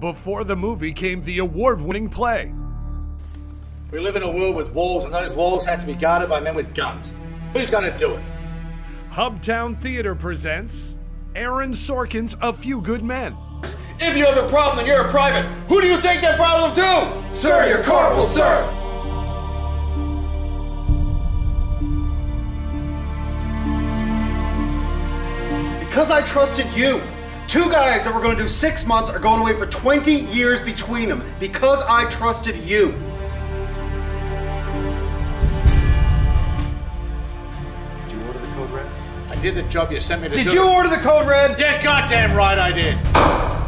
Before the movie came the award winning play. We live in a world with walls, and those walls have to be guarded by men with guns. Who's going to do it? Hubtown Theater presents Aaron Sorkin's A Few Good Men. If you have a problem and you're a private, who do you take that problem to? Sir, your corporal, sir! Because I trusted you. Two guys that were going to do six months are going away for 20 years between them. Because I trusted you. Did you order the code red? I did the job you sent me to Did do. you order the code red? Yeah, goddamn right I did.